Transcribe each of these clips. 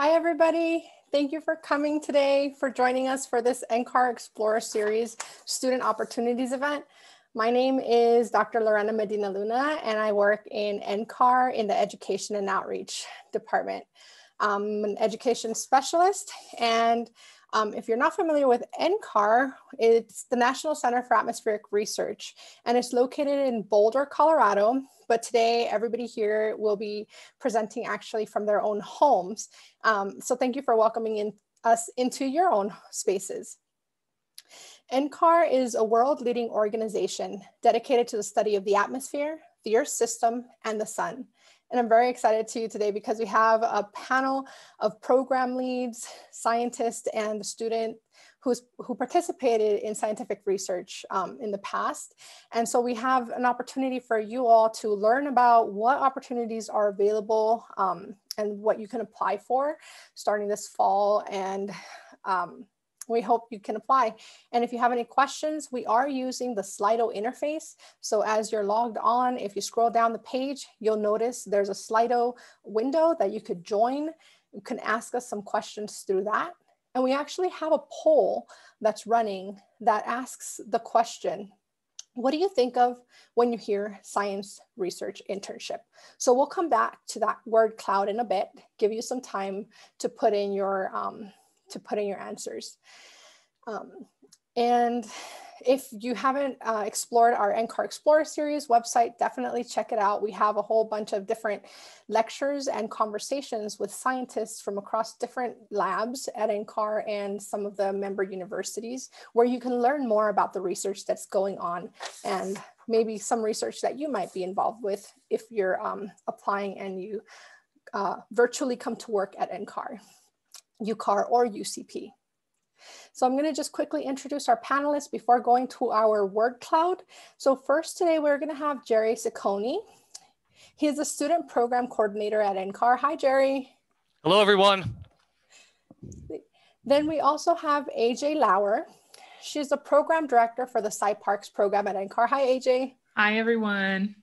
Hi, everybody. Thank you for coming today, for joining us for this NCAR Explorer Series Student Opportunities event. My name is Dr. Lorena Medina Luna, and I work in NCAR in the Education and Outreach Department. I'm an education specialist, and um, if you're not familiar with NCAR, it's the National Center for Atmospheric Research, and it's located in Boulder, Colorado. But today, everybody here will be presenting actually from their own homes. Um, so thank you for welcoming in, us into your own spaces. NCAR is a world leading organization dedicated to the study of the atmosphere, the Earth system, and the sun. And I'm very excited to you today because we have a panel of program leads, scientists, and the student who's, who participated in scientific research um, in the past. And so we have an opportunity for you all to learn about what opportunities are available um, and what you can apply for starting this fall and um, we hope you can apply. And if you have any questions, we are using the Slido interface. So as you're logged on, if you scroll down the page, you'll notice there's a Slido window that you could join. You can ask us some questions through that. And we actually have a poll that's running that asks the question, what do you think of when you hear science research internship? So we'll come back to that word cloud in a bit, give you some time to put in your um, to put in your answers. Um, and if you haven't uh, explored our NCAR Explorer series website, definitely check it out. We have a whole bunch of different lectures and conversations with scientists from across different labs at NCAR and some of the member universities where you can learn more about the research that's going on and maybe some research that you might be involved with if you're um, applying and you uh, virtually come to work at NCAR. UCAR or UCP. So I'm gonna just quickly introduce our panelists before going to our word cloud. So first today, we're gonna have Jerry Ciccone. He is a student program coordinator at NCAR. Hi, Jerry. Hello, everyone. Then we also have AJ Lauer. She's the program director for the SIParCS program at NCAR. Hi, AJ. Hi, everyone.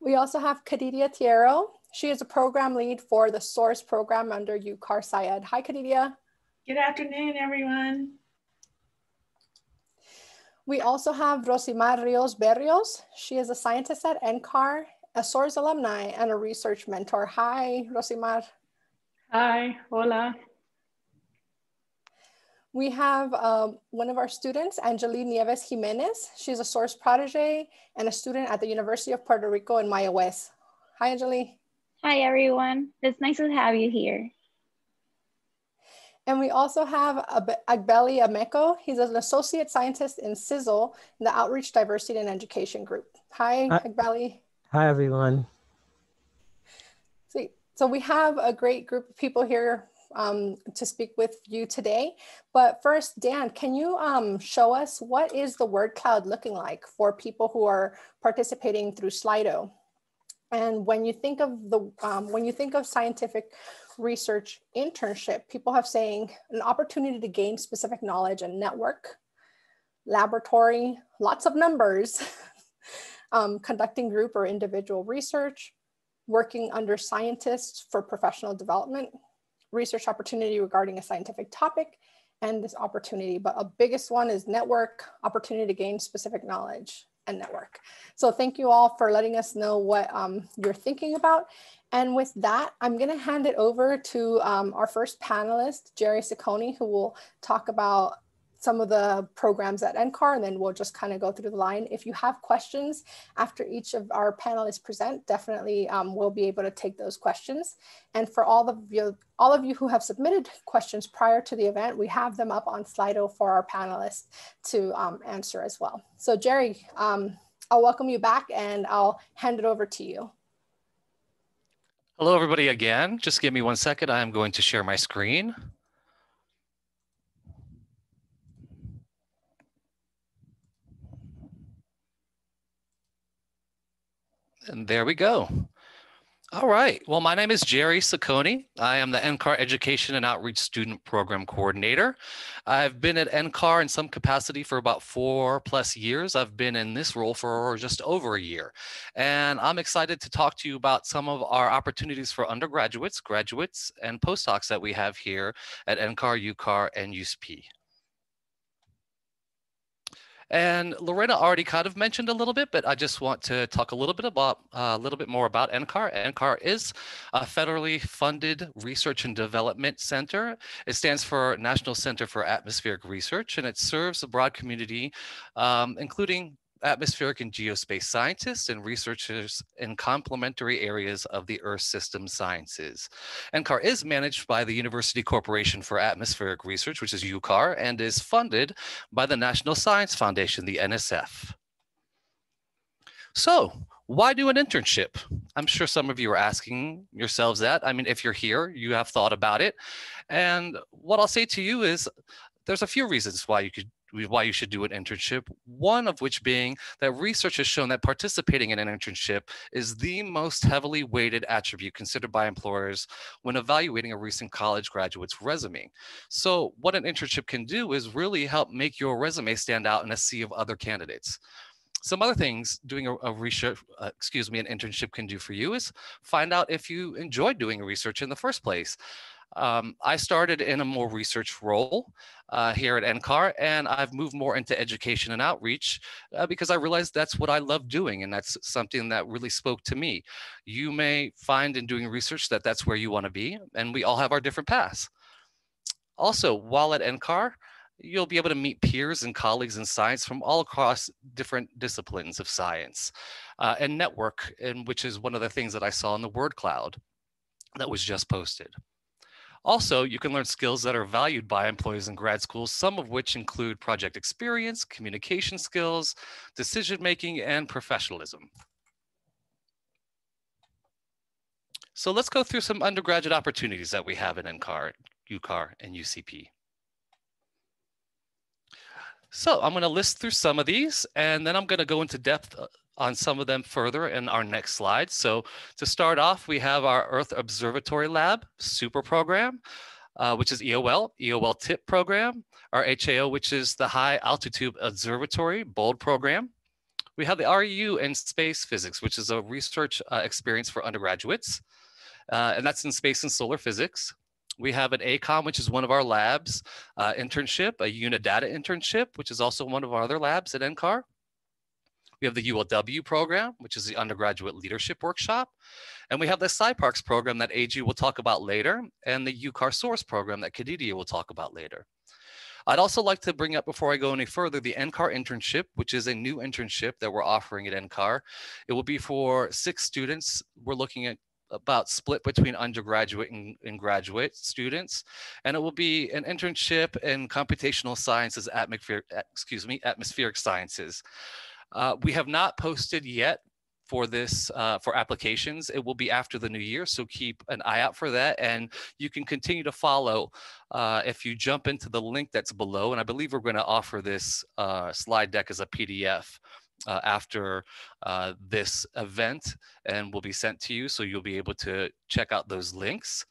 We also have Kadidia Tiero. She is a program lead for the SOARS program under UCAR SciEd. Hi, Kadidia. Good afternoon, everyone. We also have Rosimar Rios Berrios. She is a scientist at NCAR, a SOARS alumni, and a research mentor. Hi, Rosimar. Hi, hola. We have um, one of our students, Angeline Nieves Jimenez. She's a SOARS protege and a student at the University of Puerto Rico in Mayagüez. Hi, Angeline. Hi, everyone. It's nice to have you here. And we also have Agbeli Ameko. He's an associate scientist in CISL in the Outreach, Diversity, and Education Group. Hi, Hi. Agbeli. Hi, everyone. See, so we have a great group of people here um, to speak with you today. But first, Dan, can you um, show us what is the word cloud looking like for people who are participating through Slido? And when you think of the um, when you think of scientific research internship, people have saying an opportunity to gain specific knowledge and network, laboratory, lots of numbers, um, conducting group or individual research, working under scientists for professional development, research opportunity regarding a scientific topic, and this opportunity. But a biggest one is network, opportunity to gain specific knowledge and network. So thank you all for letting us know what um, you're thinking about. And with that, I'm gonna hand it over to um, our first panelist, Jerry Ciccone, who will talk about some of the programs at NCAR, and then we'll just kind of go through the line. If you have questions after each of our panelists present, definitely um, we'll be able to take those questions. And for all of you, all of you who have submitted questions prior to the event, we have them up on Slido for our panelists to um, answer as well. So Jerry, um, I'll welcome you back and I'll hand it over to you. Hello, everybody again. Just give me one second. I'm going to share my screen. And there we go. All right. Well, my name is Jerry Saccone. I am the NCAR Education and Outreach Student Program Coordinator. I've been at NCAR in some capacity for about four plus years. I've been in this role for just over a year. And I'm excited to talk to you about some of our opportunities for undergraduates, graduates, and postdocs that we have here at NCAR, UCAR, and USP. And Lorena already kind of mentioned a little bit, but I just want to talk a little bit about uh, a little bit more about NCAR. NCAR is a federally funded research and development center. It stands for National Center for Atmospheric Research, and it serves a broad community, um, including atmospheric and geospace scientists and researchers in complementary areas of the Earth system sciences. NCAR is managed by the University Corporation for Atmospheric Research, which is UCAR, and is funded by the National Science Foundation, the NSF. So, why do an internship? I'm sure some of you are asking yourselves that. I mean, if you're here, you have thought about it. And what I'll say to you is there's a few reasons why you could why you should do an internship. One of which being that research has shown that participating in an internship is the most heavily weighted attribute considered by employers when evaluating a recent college graduate's resume. So, what an internship can do is really help make your resume stand out in a sea of other candidates some other things doing a, a research, uh, excuse me, an internship can do for you is find out if you enjoy doing research in the first place. Um, I started in a more research role uh, here at NCAR, and I've moved more into education and outreach uh, because I realized that's what I love doing, and that's something that really spoke to me. You may find in doing research that that's where you want to be, and we all have our different paths. Also, while at NCAR, you'll be able to meet peers and colleagues in science from all across different disciplines of science uh, and network, and which is one of the things that I saw in the word cloud that was just posted. Also, you can learn skills that are valued by employees in grad schools, some of which include project experience, communication skills, decision making, and professionalism. So let's go through some undergraduate opportunities that we have in NCAR, UCAR, and UCP. So I'm going to list through some of these, and then I'm going to go into depth uh, on some of them further in our next slide. So to start off, we have our Earth Observatory Lab super program, uh, which is EOL, EOL TIP program, our HAO, which is the High Altitude Observatory BOLD program. We have the REU in space physics, which is a research uh, experience for undergraduates, uh, and that's in space and solar physics. We have an ACOM, which is one of our labs uh, internship, a Unidata internship, which is also one of our other labs at NCAR. We have the ULW program, which is the undergraduate leadership workshop. And we have the SIParCS program that AJ will talk about later, and the UCAR SOARS program that Kadidia will talk about later. I'd also like to bring up before I go any further the NCAR internship, which is a new internship that we're offering at NCAR. It will be for six students. We're looking at about split between undergraduate and, and, graduate students. And it will be an internship in computational sciences, atmospheric, excuse me, atmospheric sciences. Uh, we have not posted yet for this uh, for applications. It will be after the new year, so keep an eye out for that. And you can continue to follow uh, if you jump into the link that's below. And I believe we're going to offer this uh, slide deck as a PDF. Uh, after uh, this event and will be sent to you so you'll be able to check out those links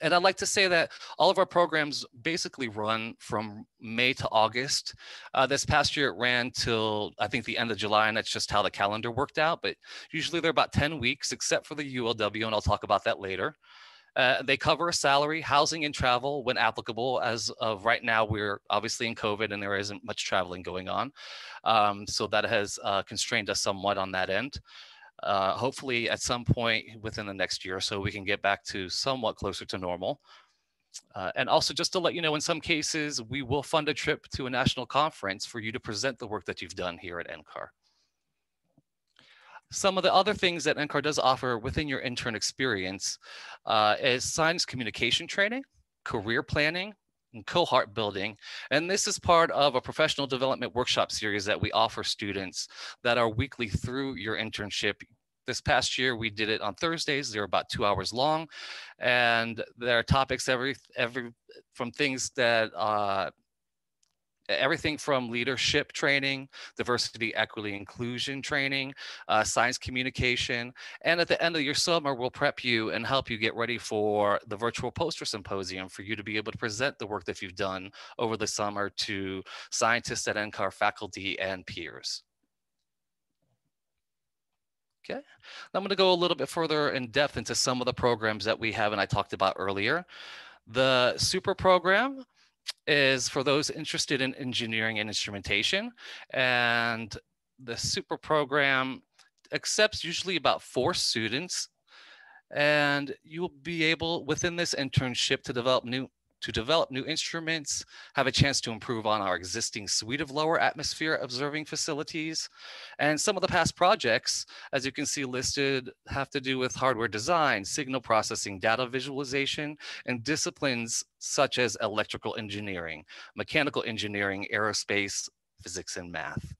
and I'd like to say that all of our programs basically run from May to August. Uh, this past year it ran till I think the end of July, and that's just how the calendar worked out. But usually they're about 10 weeks, except for the ULW, and I'll talk about that later. Uh, they cover a salary, housing, and travel when applicable. As of right now, we're obviously in COVID and there isn't much traveling going on. Um, so that has uh, constrained us somewhat on that end. Uh, hopefully, at some point within the next year or so, we can get back to somewhat closer to normal. Uh, and also, just to let you know, in some cases, we will fund a trip to a national conference for you to present the work that you've done here at NCAR. Some of the other things that NCAR does offer within your intern experience uh, is science communication training, career planning, and cohort building. And this is part of a professional development workshop series that we offer students that are weekly through your internship. This past year, we did it on Thursdays. They're about two hours long, and there are topics every every from things that uh, everything from leadership training, diversity, equity, inclusion training, uh, science communication. And at the end of your summer, we'll prep you and help you get ready for the virtual poster symposium for you to be able to present the work that you've done over the summer to scientists at NCAR faculty and peers. Okay, I'm going to go a little bit further in depth into some of the programs that we have and I talked about earlier. The super program is for those interested in engineering and instrumentation. And the super program accepts usually about four students. And you'll be able within this internship to develop new to develop new instruments, have a chance to improve on our existing suite of lower atmosphere observing facilities. And some of the past projects, as you can see listed, have to do with hardware design, signal processing, data visualization, and disciplines such as electrical engineering, mechanical engineering, aerospace, physics, and math.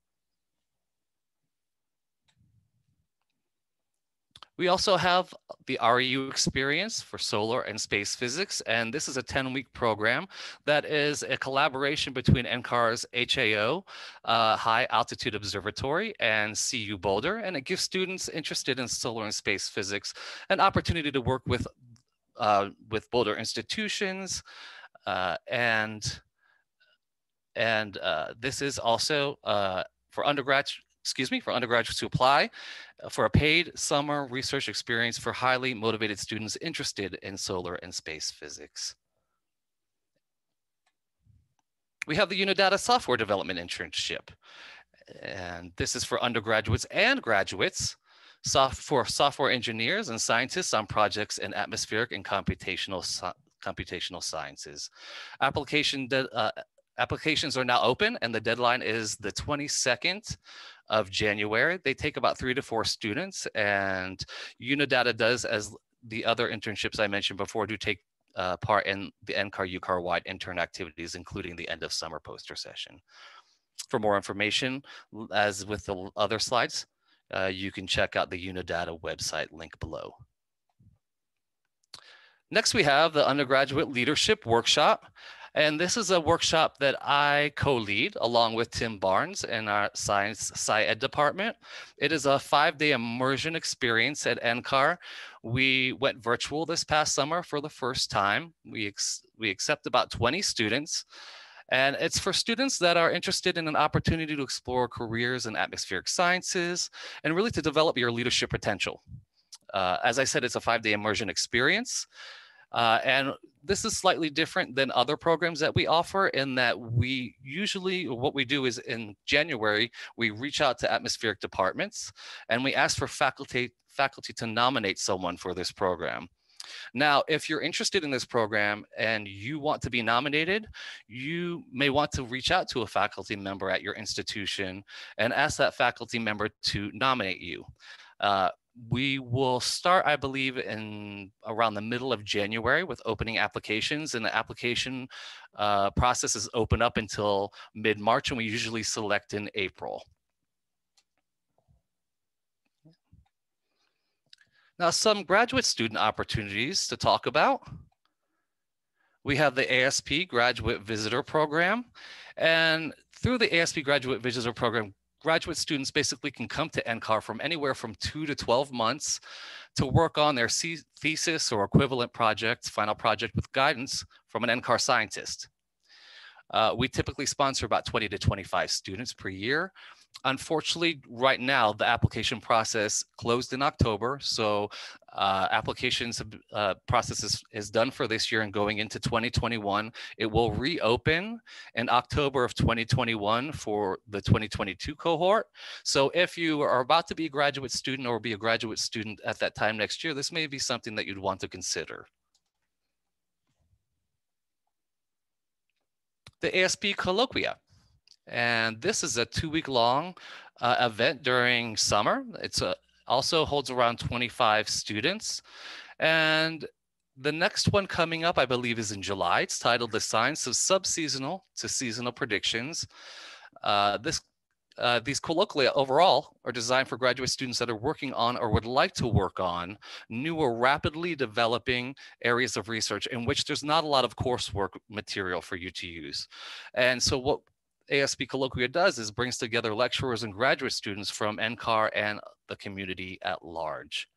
We also have the REU experience for solar and space physics, and this is a 10 week program that is a collaboration between NCAR's HAO, uh, High Altitude Observatory, and CU Boulder, and it gives students interested in solar and space physics an opportunity to work with, uh, with Boulder institutions uh, and and uh, this is also uh, for undergraduate excuse me, for undergraduates to apply uh, for a paid summer research experience for highly motivated students interested in solar and space physics. We have the Unidata software development internship. And this is for undergraduates and graduates soft for software engineers and scientists on projects in atmospheric and computational, computational sciences. Application uh, applications are now open and the deadline is the 22nd of January. They take about three to four students and Unidata does as the other internships I mentioned before do take uh, part in the NCAR UCAR wide intern activities, including the end of summer poster session. For more information, as with the other slides, uh, you can check out the Unidata website link below. Next, we have the undergraduate leadership workshop. And this is a workshop that I co-lead along with Tim Barnes in our science sci-ed department. It is a five-day immersion experience at NCAR. We went virtual this past summer for the first time. We, we accept about 20 students. And it's for students that are interested in an opportunity to explore careers in atmospheric sciences and really to develop your leadership potential. Uh, as I said, it's a five-day immersion experience. Uh, and this is slightly different than other programs that we offer in that we usually, what we do is in January, we reach out to atmospheric departments and we ask for faculty, faculty to nominate someone for this program. Now, if you're interested in this program and you want to be nominated, you may want to reach out to a faculty member at your institution and ask that faculty member to nominate you. Uh, we will start, I believe, in around the middle of January with opening applications, and the application uh, process is open up until mid March, and we usually select in April. Now, some graduate student opportunities to talk about. We have the ASP Graduate Visitor Program. And through the ASP Graduate Visitor Program, graduate students basically can come to NCAR from anywhere from two to 12 months to work on their thesis or equivalent project, final project with guidance from an NCAR scientist. Uh, we typically sponsor about 20 to 25 students per year. Unfortunately, right now, the application process closed in October. So uh, applications uh, process is, is done for this year and going into 2021. It will reopen in October of 2021 for the 2022 cohort. So if you are about to be a graduate student or be a graduate student at that time next year, this may be something that you'd want to consider. The ASP Colloquia. And this is a two week long uh, event during summer. It's a, also holds around 25 students. And the next one coming up, I believe, is in July. It's titled The Science of Subseasonal to Seasonal Predictions. Uh, this uh, these colloquia overall are designed for graduate students that are working on or would like to work on new or rapidly developing areas of research in which there's not a lot of coursework material for you to use. And so what ASP Colloquia does is brings together lecturers and graduate students from NCAR and the community at large.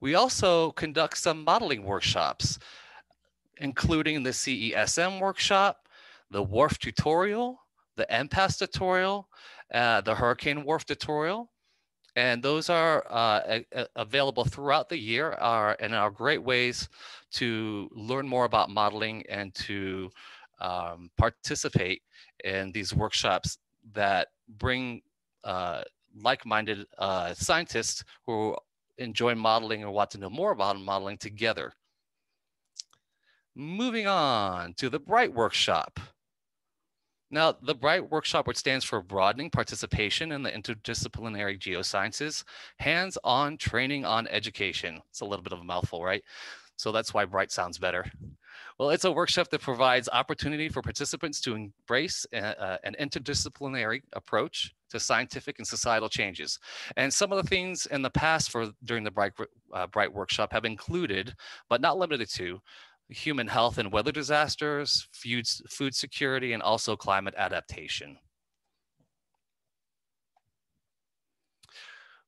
We also conduct some modeling workshops, including the CESM workshop, the WRF tutorial, the MPAS tutorial, uh, the Hurricane WRF tutorial, and those are uh, a, available throughout the year are, and are great ways to learn more about modeling and to um, participate in these workshops that bring uh, like-minded uh, scientists who enjoy modeling or want to know more about modeling together. Moving on to the Bright Workshop. Now, the BRIGHT workshop, which stands for Broadening Participation in the Interdisciplinary Geosciences, Hands-on Training on Education. It's a little bit of a mouthful, right? So that's why BRIGHT sounds better. Well, it's a workshop that provides opportunity for participants to embrace a, a, an interdisciplinary approach to scientific and societal changes. And some of the things in the past for during the BRIGHT, uh, BRIGHT workshop have included, but not limited to, human health and weather disasters, food, food security, and also climate adaptation.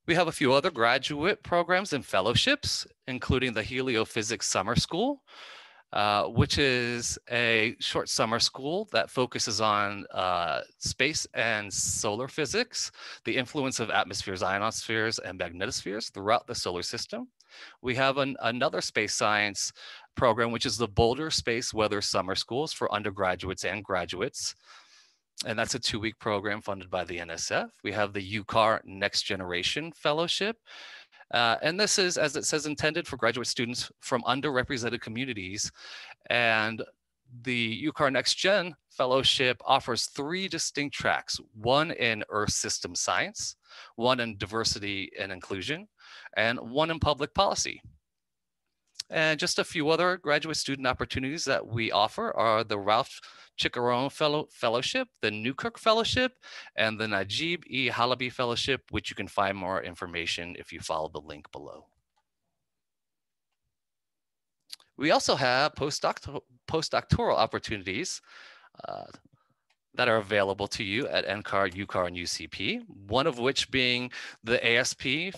We have a few other graduate programs and fellowships, including the Heliophysics Summer School, uh, which is a short summer school that focuses on uh, space and solar physics, the influence of atmospheres, ionospheres, and magnetospheres throughout the solar system. We have an, another space science program, which is the Boulder Space Weather Summer Schools for undergraduates and graduates. And that's a two week program funded by the NSF. We have the UCAR Next Generation Fellowship. Uh, and this is, as it says, intended for graduate students from underrepresented communities. And the UCAR Next Gen Fellowship offers three distinct tracks, one in Earth System Science, one in Diversity and Inclusion, and one in Public Policy. And just a few other graduate student opportunities that we offer are the Ralph Cicerone Fellow Fellowship, the Newkirk Fellowship, and the Najib E. Halaby Fellowship, which you can find more information if you follow the link below. We also have postdoctoral, postdoctoral opportunities uh, that are available to you at NCAR, UCAR, and UCP, one of which being the ASP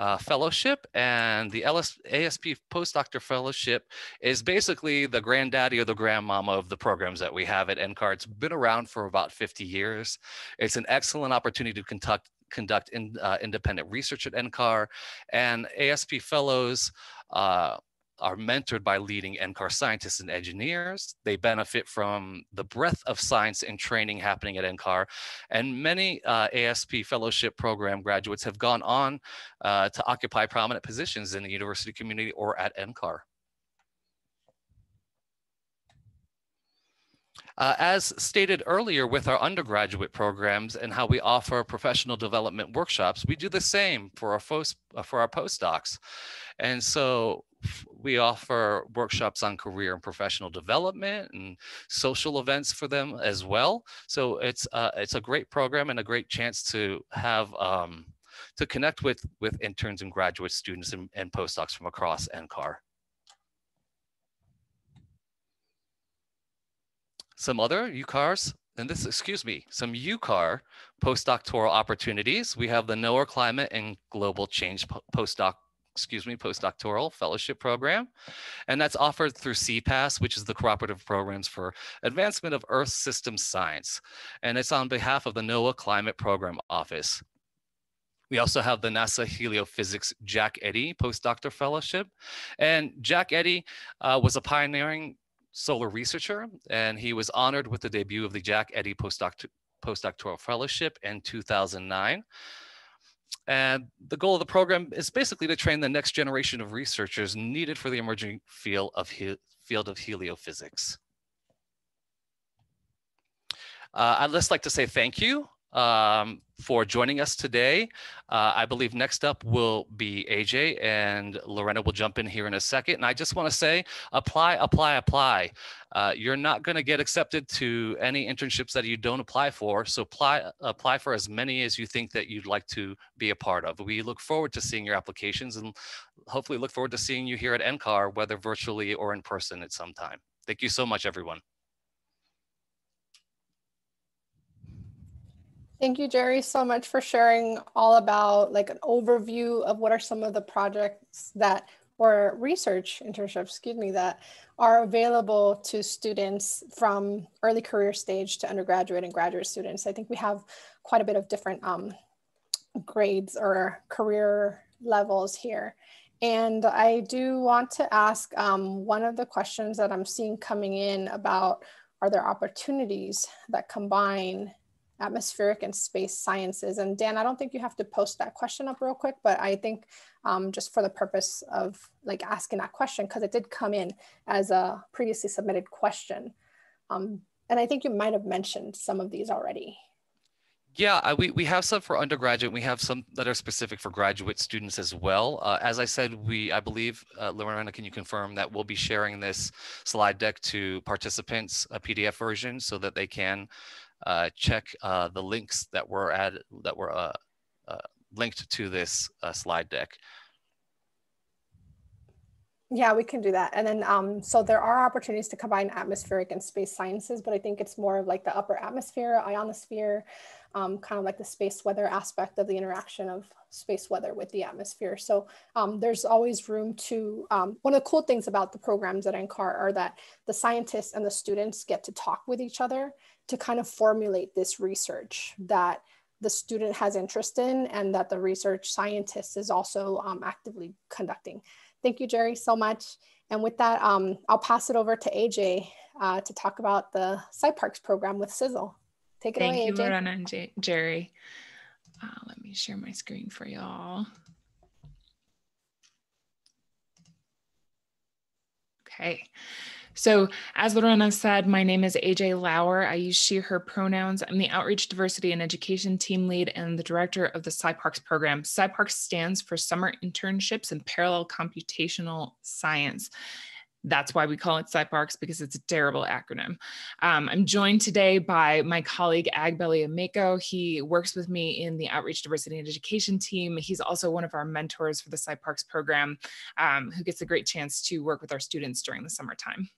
uh, fellowship and the LS, ASP postdoctor fellowship is basically the granddaddy or the grandmama of the programs that we have at NCAR. It's been around for about 50 years. It's an excellent opportunity to conduct conduct in, uh, independent research at NCAR and ASP fellows uh, are mentored by leading NCAR scientists and engineers. They benefit from the breadth of science and training happening at NCAR. And many uh, ASP fellowship program graduates have gone on uh, to occupy prominent positions in the university community or at NCAR. Uh, as stated earlier with our undergraduate programs and how we offer professional development workshops, we do the same for our, for our postdocs. And so we offer workshops on career and professional development and social events for them as well. So it's uh, it's a great program and a great chance to have um, to connect with with interns and graduate students and, and postdocs from across NCAR. Some other UCARs and this, excuse me, some UCAR postdoctoral opportunities. We have the NOAA Climate and Global Change postdoc excuse me, postdoctoral fellowship program. And that's offered through CPAESS, which is the Cooperative Programs for Advancement of Earth System Science. And it's on behalf of the NOAA Climate Program Office. We also have the NASA Heliophysics Jack Eddy Postdoctoral Fellowship. And Jack Eddy uh, was a pioneering solar researcher, and he was honored with the debut of the Jack Eddy Postdoctoral Fellowship in 2009. And the goal of the program is basically to train the next generation of researchers needed for the emerging field of, he field of heliophysics. Uh, I'd just like to say thank you um, for joining us today. Uh, I believe next up will be AJ and Lorena will jump in here in a second. And I just want to say apply, apply, apply. Uh, you're not going to get accepted to any internships that you don't apply for. So apply, apply for as many as you think that you'd like to be a part of. We look forward to seeing your applications and hopefully look forward to seeing you here at NCAR, whether virtually or in person at some time. Thank you so much, everyone. Thank you, Jerry, so much for sharing all about like an overview of what are some of the projects that or research internships, excuse me, that are available to students from early career stage to undergraduate and graduate students. I think we have quite a bit of different um, grades or career levels here. And I do want to ask um, one of the questions that I'm seeing coming in about are there opportunities that combine atmospheric and space sciences. And Dan, I don't think you have to post that question up real quick, but I think um, just for the purpose of like asking that question, because it did come in as a previously submitted question. Um, and I think you might have mentioned some of these already. Yeah, we, we have some for undergraduate. We have some that are specific for graduate students as well. Uh, as I said, we I believe, uh, Lorena, can you confirm that we'll be sharing this slide deck to participants, a PDF version, so that they can check uh, the links that were added that were uh, uh, linked to this uh, slide deck. Yeah, we can do that. And then, um, so there are opportunities to combine atmospheric and space sciences, but I think it's more of like the upper atmosphere, ionosphere, um, kind of like the space weather aspect of the interaction of space weather with the atmosphere. So um, there's always room to, um, one of the cool things about the programs at NCAR are that the scientists and the students get to talk with each other to kind of formulate this research that the student has interest in and that the research scientist is also um, actively conducting. Thank you, Jerry, so much. And with that, um, I'll pass it over to AJ uh, to talk about the SIParCS program with CISL. Take it Thank away, you, AJ. Lorena and J Jerry. Uh, let me share my screen for y'all. Okay. So, as Lorena said, my name is AJ Lauer. I use she, her pronouns. I'm the Outreach, Diversity, and Education Team Lead and the Director of the SIParCS program. SIParCS stands for Summer Internships in Parallel Computational Science. That's why we call it SIParCS because it's a terrible acronym. Um, I'm joined today by my colleague Agbeli Ameko. He works with me in the Outreach, Diversity, and Education team. He's also one of our mentors for the SIParCS program, um, who gets a great chance to work with our students during the summertime.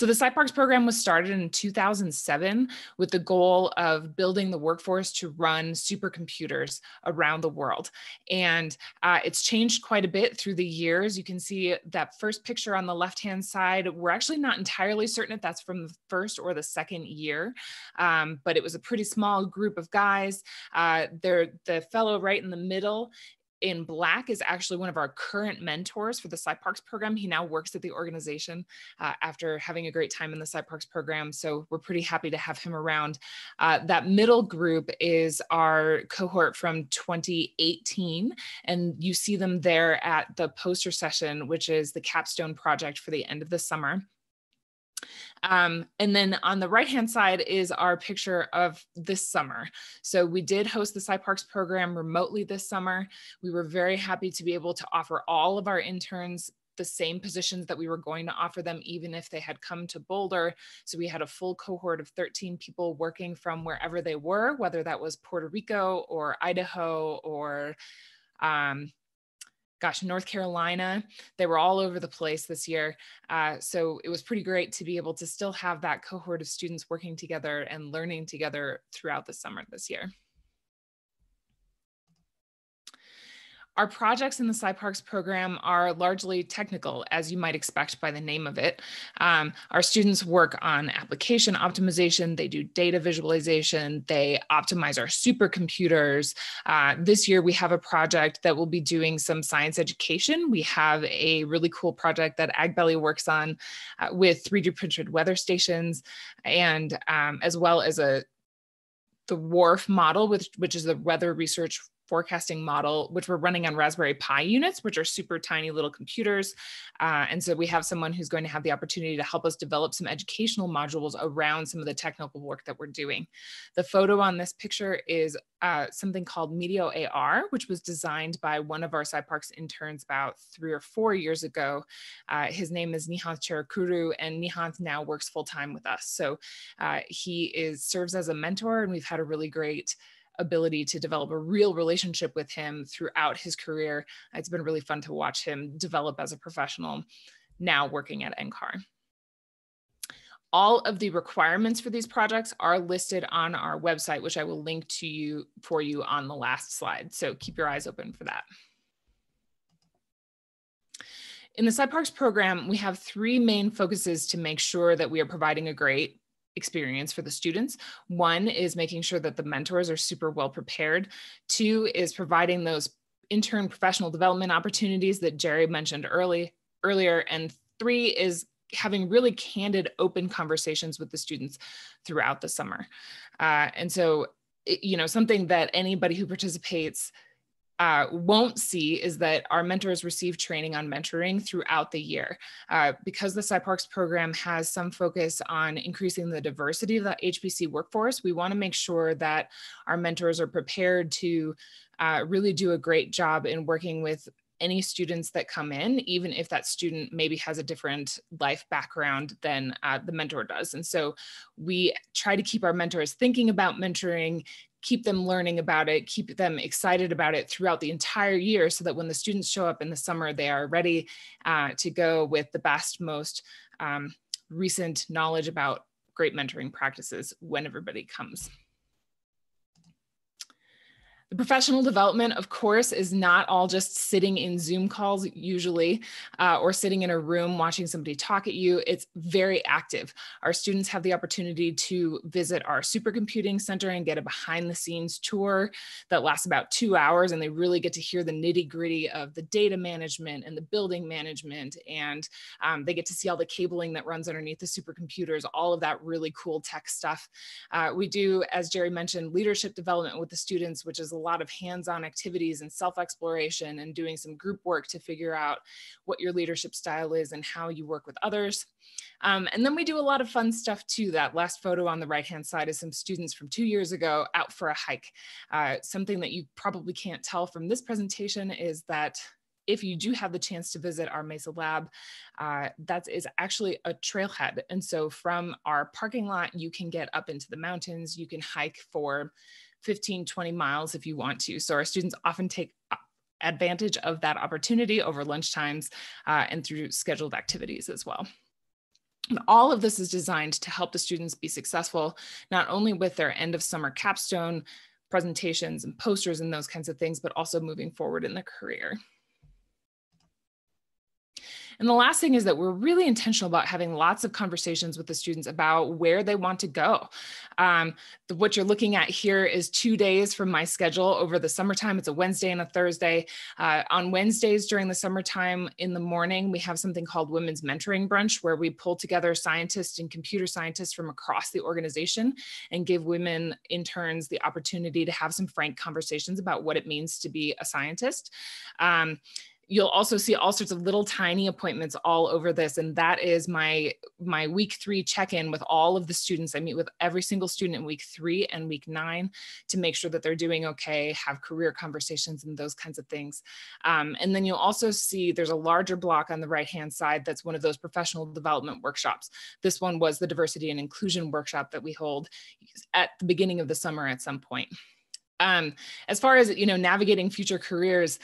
So the SIParCS program was started in 2007 with the goal of building the workforce to run supercomputers around the world. And uh, it's changed quite a bit through the years. You can see that first picture on the left-hand side. We're actually not entirely certain if that's from the first or the second year, um, but it was a pretty small group of guys. Uh, the fellow right in the middle in black is actually one of our current mentors for the SIParCS program. He now works at the organization uh, after having a great time in the SIParCS program. So we're pretty happy to have him around. Uh, that middle group is our cohort from 2018. And you see them there at the poster session, which is the capstone project for the end of the summer. Um, and then on the right hand side is our picture of this summer. So we did host the SIParCS program remotely this summer. We were very happy to be able to offer all of our interns the same positions that we were going to offer them, even if they had come to Boulder. So we had a full cohort of 13 people working from wherever they were, whether that was Puerto Rico or Idaho or um, gosh, North Carolina. They were all over the place this year. Uh, so it was pretty great to be able to still have that cohort of students working together and learning together throughout the summer this year. Our projects in the SIParCS program are largely technical, as you might expect by the name of it. Um, our students work on application optimization, they do data visualization, they optimize our supercomputers. Uh, this year, we have a project that will be doing some science education. We have a really cool project that Agbeli works on uh, with 3D printed weather stations, and um, as well as a the WRF model, which, which is the weather research forecasting model, which we're running on Raspberry Pi units, which are super tiny little computers. Uh, and so we have someone who's going to have the opportunity to help us develop some educational modules around some of the technical work that we're doing. The photo on this picture is uh, something called Meteor AR, which was designed by one of our SIParCS interns about three or four years ago. Uh, his name is Nihanth Cherukuru, and Nihanth now works full time with us. So uh, he is serves as a mentor, and we've had a really great ability to develop a real relationship with him throughout his career. It's been really fun to watch him develop as a professional. now working at NCAR. All of the requirements for these projects are listed on our website, which I will link to you for you on the last slide. So keep your eyes open for that. In the SIParCS program, we have three main focuses to make sure that we are providing a great experience for the students. One is making sure that the mentors are super well prepared. Two is providing those intern professional development opportunities that Jerry mentioned early earlier. And three is having really candid, open conversations with the students throughout the summer. Uh, and so, you know, something that anybody who participates uh, won't see is that our mentors receive training on mentoring throughout the year. Uh, because the SIParCS program has some focus on increasing the diversity of the HPC workforce, we wanna make sure that our mentors are prepared to uh, really do a great job in working with any students that come in, even if that student maybe has a different life background than uh, the mentor does. And so we try to keep our mentors thinking about mentoring, keep them learning about it, keep them excited about it throughout the entire year so that when the students show up in the summer, they are ready uh, to go with the best, most um, recent knowledge about great mentoring practices when everybody comes. The professional development, of course, is not all just sitting in Zoom calls usually, uh, or sitting in a room watching somebody talk at you. It's very active. Our students have the opportunity to visit our supercomputing center and get a behind the scenes tour that lasts about two hours. And they really get to hear the nitty gritty of the data management and the building management. And um, they get to see all the cabling that runs underneath the supercomputers, all of that really cool tech stuff. Uh, we do, as Jerry mentioned, leadership development with the students, which is lot of hands-on activities and self-exploration and doing some group work to figure out what your leadership style is and how you work with others. Um, and then we do a lot of fun stuff too. That last photo on the right-hand side is some students from two years ago out for a hike. Uh, something that you probably can't tell from this presentation is that if you do have the chance to visit our Mesa lab, uh, that is actually a trailhead. And so from our parking lot, you can get up into the mountains, you can hike for 15, 20 miles if you want to. So our students often take advantage of that opportunity over lunch times uh, and through scheduled activities as well. And all of this is designed to help the students be successful, not only with their end of summer capstone presentations and posters and those kinds of things, but also moving forward in their career. And the last thing is that we're really intentional about having lots of conversations with the students about where they want to go. Um, the, what you're looking at here is two days from my schedule over the summertime. It's a Wednesday and a Thursday. Uh, on Wednesdays during the summertime in the morning, we have something called Women's Mentoring Brunch, where we pull together scientists and computer scientists from across the organization and give women interns the opportunity to have some frank conversations about what it means to be a scientist. Um, you'll also see all sorts of little tiny appointments all over this and that is my my week three check-in with all of the students. I meet with every single student in week three and week nine to make sure that they're doing okay have career conversations and those kinds of things. Um, and then you'll also see there's a larger block on the right hand side that's one of those professional development workshops. This one was the diversity and inclusion workshop that we hold at the beginning of the summer at some point. Um, as far as you know navigating future careers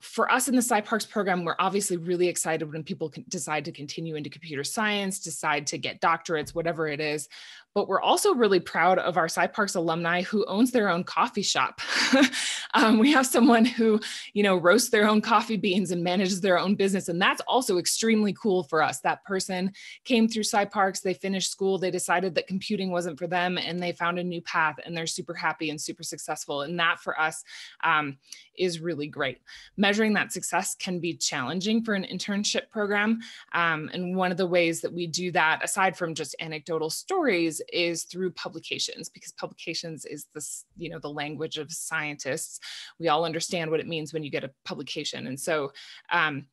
for us in the SIParCS program, we're obviously really excited when people decide to continue into computer science, decide to get doctorates, whatever it is but we're also really proud of our SIParCS alumni who owns their own coffee shop. um, we have someone who, you know, roasts their own coffee beans and manages their own business. And that's also extremely cool for us. That person came through SIParCS, they finished school, they decided that computing wasn't for them and they found a new path and they're super happy and super successful. And that for us um, is really great. Measuring that success can be challenging for an internship program. Um, and one of the ways that we do that, aside from just anecdotal stories, is through publications because publications is this, you know, the language of scientists. We all understand what it means when you get a publication. And so um,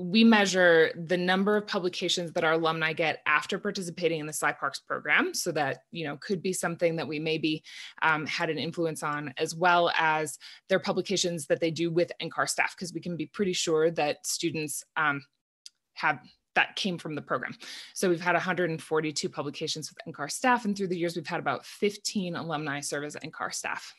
we measure the number of publications that our alumni get after participating in the SIParCS program. So that, you know, could be something that we maybe um, had an influence on, as well as their publications that they do with NCAR staff, because we can be pretty sure that students um, have that came from the program. So we've had 142 publications with NCAR staff, and through the years, we've had about 15 alumni serve as NCAR staff.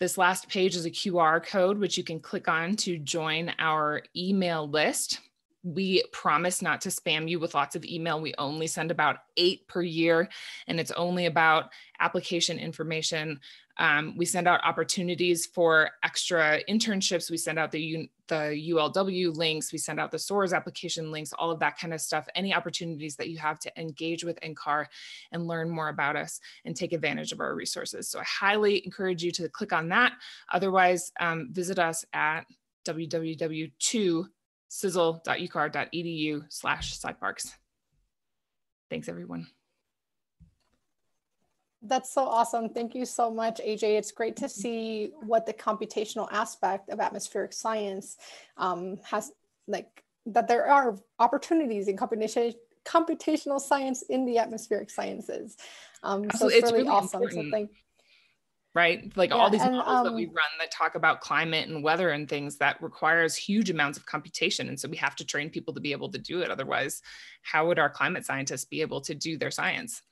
This last page is a QR code, which you can click on to join our email list. we promise not to spam you with lots of email. We only send about eight per year, and it's only about application information. Um, we send out opportunities for extra internships. We send out the, the ULW links. We send out the SOARS application links, all of that kind of stuff. Any opportunities that you have to engage with NCAR and learn more about us and take advantage of our resources. So I highly encourage you to click on that. Otherwise, um, visit us at www.2 cisl.ucar.edu slash SIParCS. Thanks, everyone. That's so awesome. Thank you so much, AJ. It's great to see what the computational aspect of atmospheric science um, has, like, that there are opportunities in computation, computational science in the atmospheric sciences. Um, so it's, it's really, really awesome. Important. So thank, right? Like yeah, all these and, models um, that we um, run that talk about climate and weather and things that requires huge amounts of computation. And so we have to train people to be able to do it. Otherwise, how would our climate scientists be able to do their science?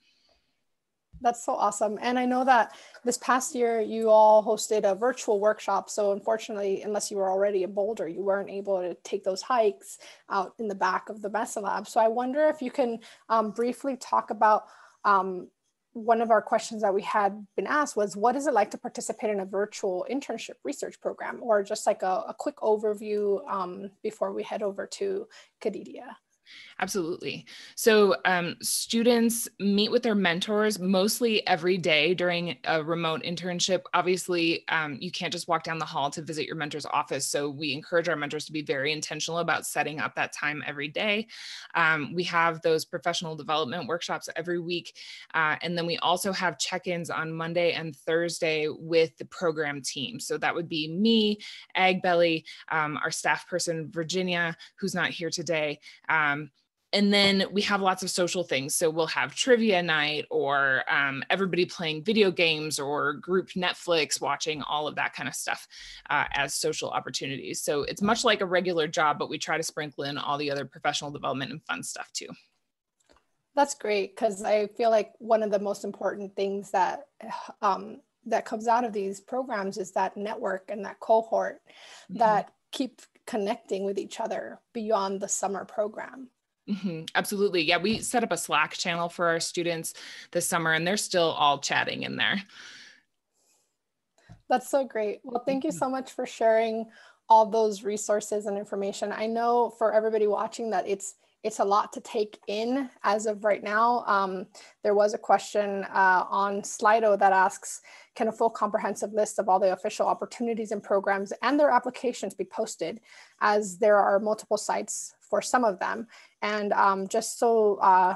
That's so awesome. And I know that this past year you all hosted a virtual workshop. So unfortunately, unless you were already in Boulder, you weren't able to take those hikes out in the back of the MESA lab. So I wonder if you can um, briefly talk about um, one of our questions that we had been asked was what is it like to participate in a virtual internship research program or just like a, a quick overview um, before we head over to Kadidia? Absolutely. So, um, students meet with their mentors mostly every day during a remote internship. Obviously, um, you can't just walk down the hall to visit your mentor's office. So, we encourage our mentors to be very intentional about setting up that time every day. Um, we have those professional development workshops every week. Uh, and then we also have check ins on Monday and Thursday with the program team. So, that would be me, Agbeli, um, our staff person, Virginia, who's not here today. And then we have lots of social things. So we'll have trivia night or um, everybody playing video games or group Netflix watching, all of that kind of stuff uh, as social opportunities. So it's much like a regular job, but we try to sprinkle in all the other professional development and fun stuff too. That's great because I feel like one of the most important things that um, that comes out of these programs is that network and that cohort mm-hmm. that keep connecting with each other beyond the summer program. Mm-hmm. Absolutely. Yeah, we set up a Slack channel for our students this summer and they're still all chatting in there. That's so great. Well, thank you mm-hmm. so much for sharing all those resources and information. I know for everybody watching that it's it's a lot to take in as of right now. Um, there was a question uh, on Slido that asks, can a full comprehensive list of all the official opportunities and programs and their applications be posted as there are multiple sites for some of them. And um, just so, uh,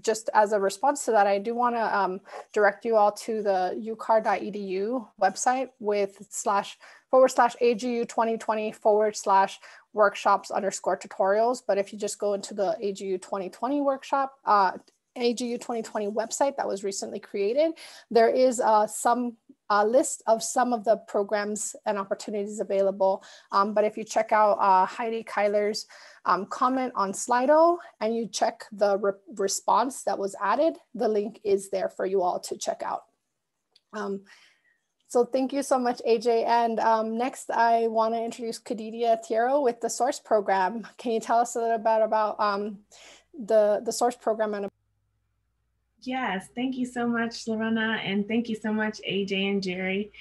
just as a response to that, I do want to um, direct you all to the ucar.edu website with slash forward slash AGU 2020 forward slash workshops underscore tutorials. But if you just go into the AGU 2020 workshop, uh, AGU 2020 website that was recently created, there is uh, some a list of some of the programs and opportunities available. Um, but if you check out uh, Heidi Kyler's um, comment on Slido and you check the re response that was added, the link is there for you all to check out. Um, so thank you so much, AJ. And um, next, I want to introduce Kadidia Thiero with the SOARS program. Can you tell us a little bit about um, the, the SOARS program and Yes, thank you so much, Lorena, and thank you so much, AJ and Jerry.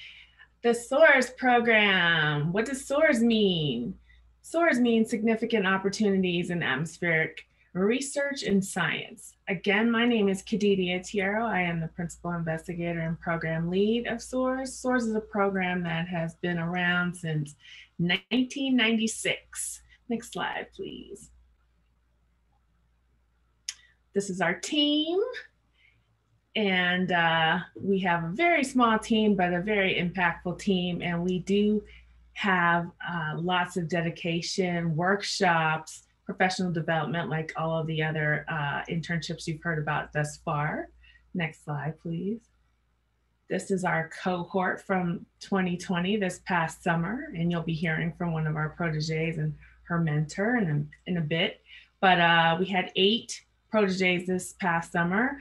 The SOARS program. What does SOARS mean? SOARS means significant opportunities in atmospheric research and science. Again, my name is Kadidia Thiero. I am the principal investigator and program lead of SOARS. SOARS is a program that has been around since 1996. Next slide, please. This is our team and uh, we have a very small team, but a very impactful team. And we do have uh, lots of dedication, workshops, professional development, like all of the other uh, internships you've heard about thus far. Next slide, please. This is our cohort from 2020 this past summer, and you'll be hearing from one of our proteges and her mentor in a, in a bit. But uh, we had eight proteges this past summer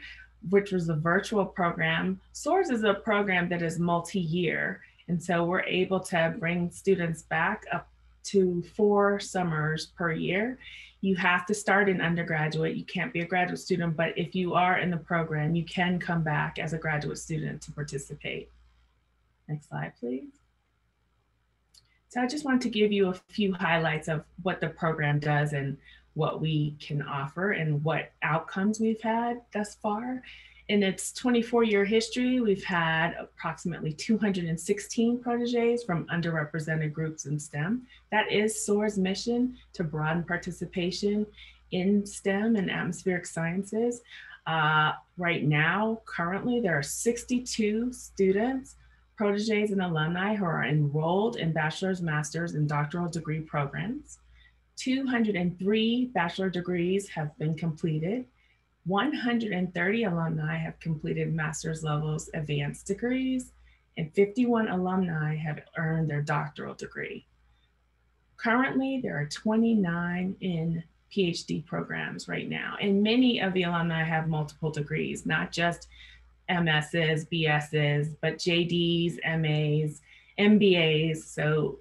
which was a virtual program. SOARS is a program that is multi-year. And so we're able to bring students back up to four summers per year. You have to start in undergraduate. You can't be a graduate student, but if you are in the program, you can come back as a graduate student to participate. Next slide, please. So I just want to give you a few highlights of what the program does and what we can offer and what outcomes we've had thus far. In its 24 year history, we've had approximately 216 proteges from underrepresented groups in STEM. That is SOAR's mission to broaden participation in STEM and atmospheric sciences. Uh, right now, currently, there are 62 students, proteges, and alumni who are enrolled in bachelor's, master's, and doctoral degree programs. 203 bachelor degrees have been completed. 130 alumni have completed master's levels advanced degrees, and 51 alumni have earned their doctoral degree. Currently, there are 29 in PhD programs right now, and many of the alumni have multiple degrees, not just MSs, BSs, but JDs, MAs, MBAs. So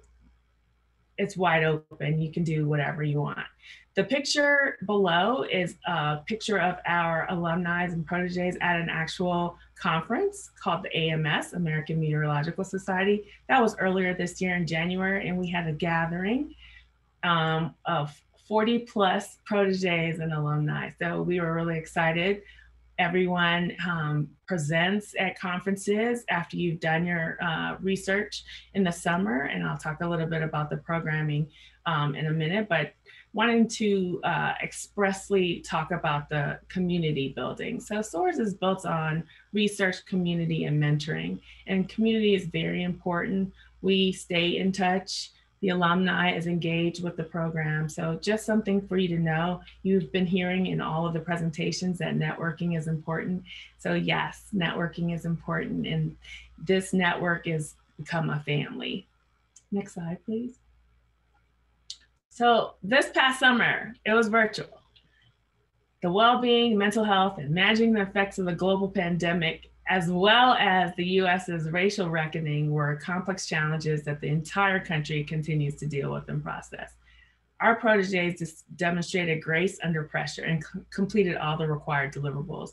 it's wide open. You can do whatever you want. The picture below is a picture of our alumni and proteges at an actual conference called the AMS, American Meteorological Society. That was earlier this year in January, and we had a gathering um, of 40 plus proteges and alumni. So we were really excited everyone um, presents at conferences after you've done your uh, research in the summer. And I'll talk a little bit about the programming um, in a minute, but wanting to uh, expressly talk about the community building. So SOARS is built on research, community, and mentoring. And community is very important. We stay in touch the alumni is engaged with the program. So just something for you to know. You've been hearing in all of the presentations that networking is important. So yes, networking is important and this network is become a family. Next slide, please. So this past summer, it was virtual. The well-being, mental health, and managing the effects of the global pandemic as well as the US's racial reckoning were complex challenges that the entire country continues to deal with and process. Our proteges demonstrated grace under pressure and completed all the required deliverables.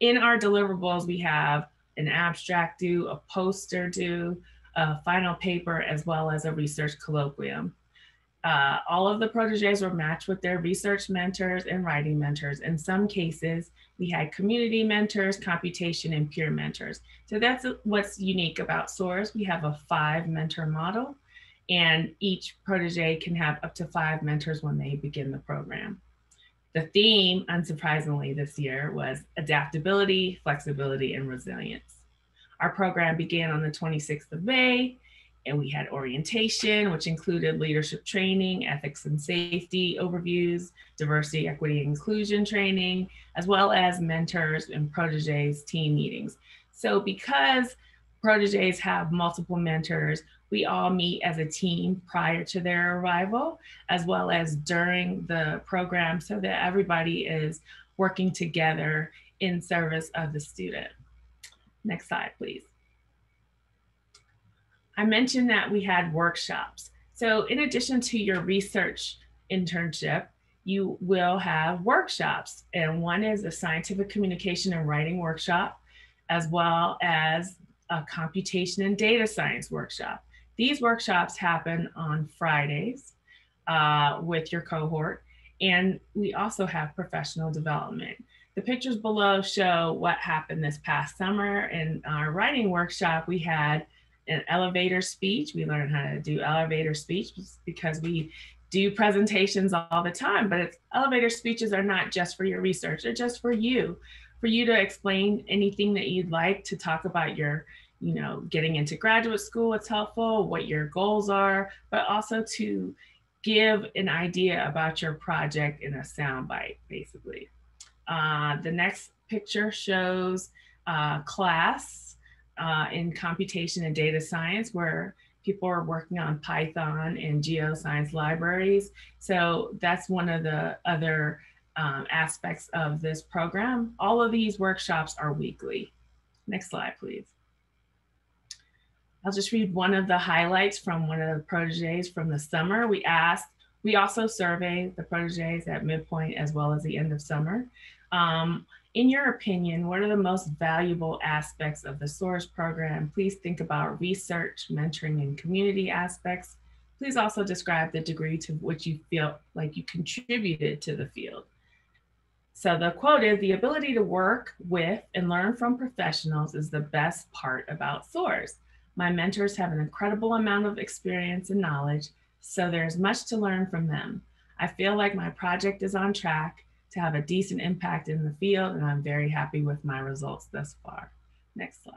In our deliverables, we have an abstract due, a poster due, a final paper, as well as a research colloquium. Uh, all of the proteges were matched with their research mentors and writing mentors. In some cases, we had community mentors, computation, and peer mentors. So that's what's unique about SOARS. We have a five mentor model, and each protege can have up to five mentors when they begin the program. The theme, unsurprisingly, this year was adaptability, flexibility, and resilience. Our program began on the 26th of May and we had orientation, which included leadership training, ethics and safety overviews, diversity, equity, inclusion training, as well as mentors and proteges team meetings. So because proteges have multiple mentors, we all meet as a team prior to their arrival, as well as during the program so that everybody is working together in service of the student. Next slide, please. I mentioned that we had workshops. So in addition to your research internship, you will have workshops. And one is a scientific communication and writing workshop, as well as a computation and data science workshop. These workshops happen on Fridays uh, with your cohort. And we also have professional development. The pictures below show what happened this past summer. In our writing workshop, we had an elevator speech. We learned how to do elevator speech because we do presentations all the time, but elevator speeches are not just for your research, they're just for you, for you to explain anything that you'd like to talk about your, you know, getting into graduate school, it's helpful, what your goals are, but also to give an idea about your project in a soundbite, basically. Uh, the next picture shows uh, class uh, in computation and data science where people are working on Python and geoscience libraries. So that's one of the other um, aspects of this program. All of these workshops are weekly. Next slide, please. I'll just read one of the highlights from one of the proteges from the summer. We asked, we also survey the proteges at midpoint as well as the end of summer. Um, in your opinion, what are the most valuable aspects of the SOARS program? Please think about research, mentoring, and community aspects. Please also describe the degree to which you feel like you contributed to the field. So the quote is the ability to work with and learn from professionals is the best part about SOARS. My mentors have an incredible amount of experience and knowledge, so there's much to learn from them. I feel like my project is on track to have a decent impact in the field, and I'm very happy with my results thus far. Next slide.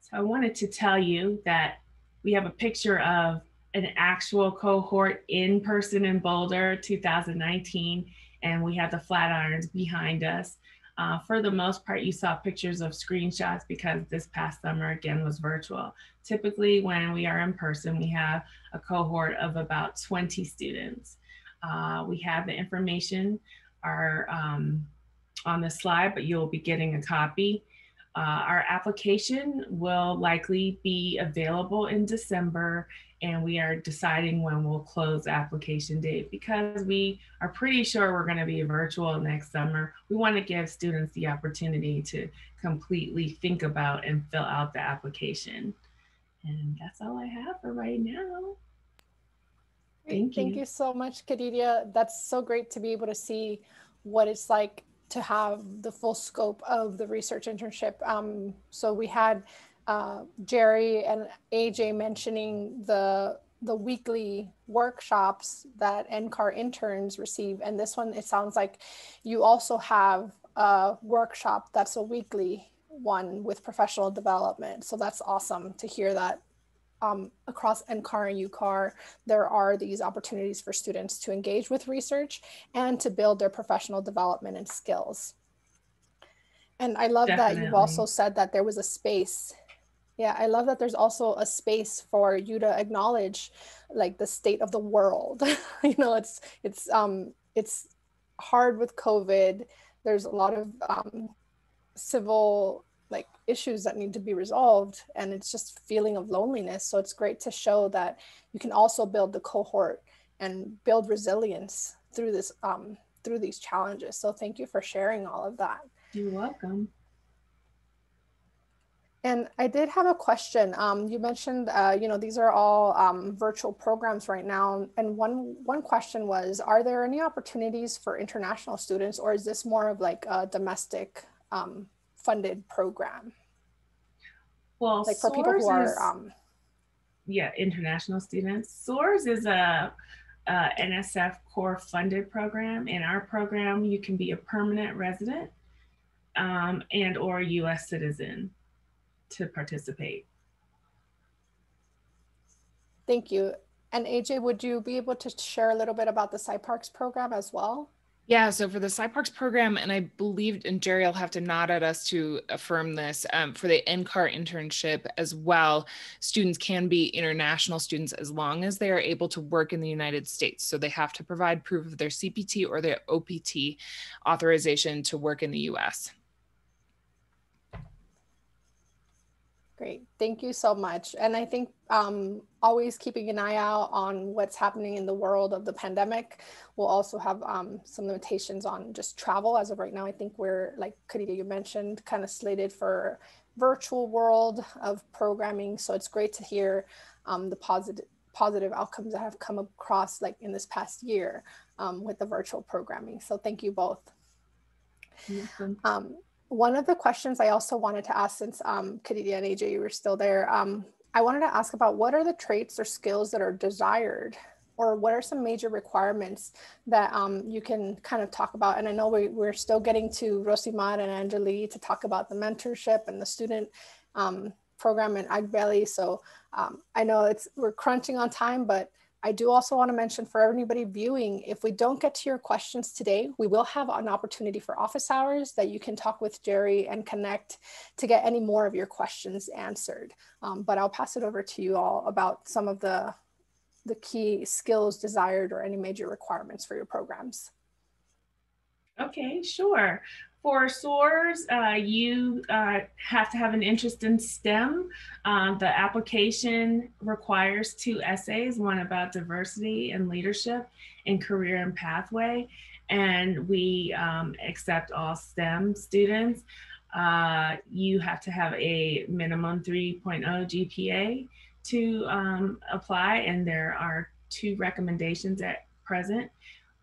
So I wanted to tell you that we have a picture of an actual cohort in person in Boulder 2019, and we have the Flatirons behind us. Uh, for the most part, you saw pictures of screenshots because this past summer again was virtual. Typically, when we are in person, we have a cohort of about 20 students. Uh, we have the information um, on the slide, but you'll be getting a copy. Uh, our application will likely be available in December and we are deciding when we'll close application date because we are pretty sure we're going to be virtual next summer. We want to give students the opportunity to completely think about and fill out the application. And that's all I have for right now. Thank you. Thank you so much, Kadidia. That's so great to be able to see what it's like to have the full scope of the research internship. Um, so we had uh, Jerry and AJ mentioning the the weekly workshops that NCAR interns receive. And this one, it sounds like you also have a workshop that's a weekly one with professional development. So that's awesome to hear that um, across NCAR and UCAR, there are these opportunities for students to engage with research and to build their professional development and skills. And I love Definitely. that you've also said that there was a space. Yeah, I love that there's also a space for you to acknowledge like the state of the world. you know, it's it's um it's hard with COVID. There's a lot of um, civil like issues that need to be resolved and it's just feeling of loneliness so it's great to show that you can also build the cohort and build resilience through this um, through these challenges so thank you for sharing all of that you're welcome and I did have a question. Um, you mentioned, uh, you know, these are all um, virtual programs right now. And one one question was, are there any opportunities for international students, or is this more of like a domestic um, funded program? Well, like for people who are, um, yeah, international students. SOARS is a, a NSF core funded program. In our program, you can be a permanent resident um, and or a U.S. citizen to participate. Thank you. And AJ, would you be able to share a little bit about the SIParCS program as well? Yeah, so for the SIParCS program, and I believed, and Jerry will have to nod at us to affirm this, um, for the NCAR internship as well, students can be international students as long as they are able to work in the United States. So they have to provide proof of their CPT or their OPT authorization to work in the US. Great, thank you so much. And I think um, always keeping an eye out on what's happening in the world of the pandemic. We'll also have um, some limitations on just travel. As of right now, I think we're, like Kadidia, you mentioned, kind of slated for virtual world of programming. So it's great to hear um, the positive positive outcomes that have come across like in this past year um, with the virtual programming. So thank you both. One of the questions I also wanted to ask since um, and AJ, you were still there, um, I wanted to ask about what are the traits or skills that are desired or what are some major requirements that um, you can kind of talk about? And I know we, we're still getting to Rosimar and Anjali to talk about the mentorship and the student um, program in Ag So um, I know it's we're crunching on time, but I do also want to mention for anybody viewing, if we don't get to your questions today, we will have an opportunity for office hours that you can talk with Jerry and connect to get any more of your questions answered. Um, but I'll pass it over to you all about some of the, the key skills desired or any major requirements for your programs. Okay, sure. For SOARS, uh, you uh, have to have an interest in STEM. Um, the application requires two essays, one about diversity and leadership and career and pathway. And we um, accept all STEM students. Uh, you have to have a minimum 3.0 GPA to um, apply, and there are two recommendations at present.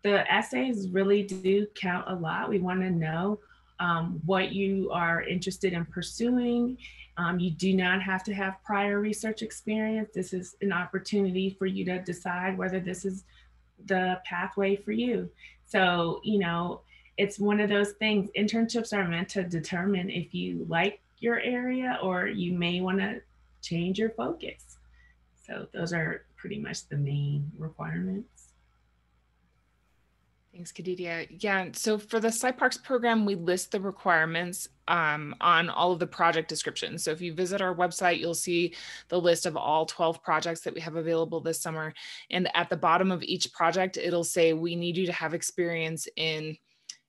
The essays really do count a lot. We want to know um, what you are interested in pursuing. Um, you do not have to have prior research experience. This is an opportunity for you to decide whether this is the pathway for you. So, you know, it's one of those things. Internships are meant to determine if you like your area or you may want to change your focus. So, those are pretty much the main requirements. Thanks, Kadidia. Yeah, so for the SIParCS program, we list the requirements um, on all of the project descriptions. So if you visit our website, you'll see the list of all 12 projects that we have available this summer. And at the bottom of each project, it'll say, we need you to have experience in,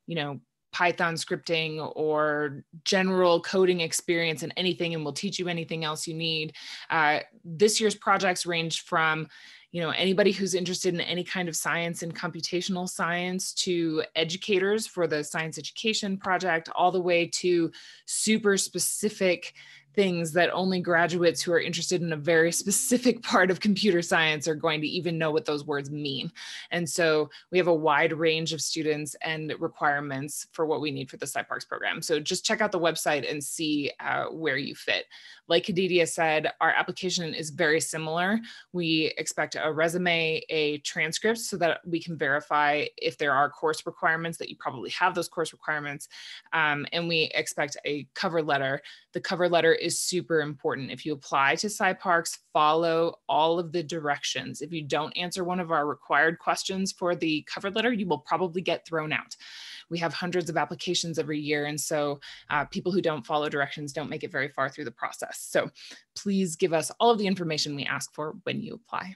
you know, Python scripting or general coding experience in anything, and we'll teach you anything else you need. Uh, this year's projects range from you know anybody who's interested in any kind of science and computational science to educators for the science education project all the way to super specific things that only graduates who are interested in a very specific part of computer science are going to even know what those words mean. And so we have a wide range of students and requirements for what we need for the SIParCS program. So just check out the website and see uh, where you fit. Like Kadidia said, our application is very similar. We expect a resume, a transcript so that we can verify if there are course requirements that you probably have those course requirements. Um, and we expect a cover letter. The cover letter is super important. If you apply to SIParCS, follow all of the directions. If you don't answer one of our required questions for the cover letter, you will probably get thrown out. We have hundreds of applications every year. And so uh, people who don't follow directions don't make it very far through the process. So please give us all of the information we ask for when you apply.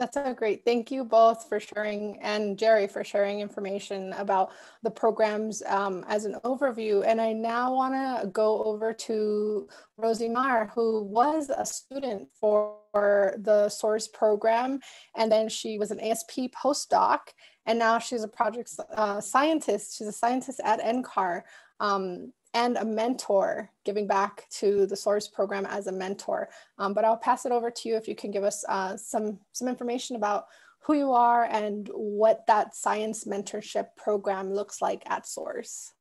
That's a great. Thank you both for sharing and Jerry for sharing information about the programs um, as an overview. And I now want to go over to Rosimar, who was a student for the SOARS program. And then she was an ASP postdoc. And now she's a project uh, scientist. She's a scientist at NCAR. Um, and a mentor, giving back to the SOARS program as a mentor. Um, but I'll pass it over to you if you can give us uh, some, some information about who you are and what that science mentorship program looks like at SOARS.